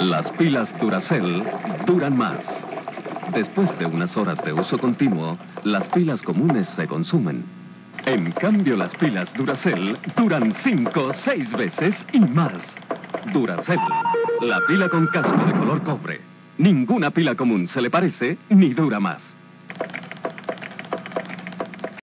Las pilas Duracell duran más. Después de unas horas de uso continuo, las pilas comunes se consumen. En cambio, las pilas Duracell duran 5, 6 veces y más. Duracell, la pila con casco de color cobre. Ninguna pila común se le parece ni dura más.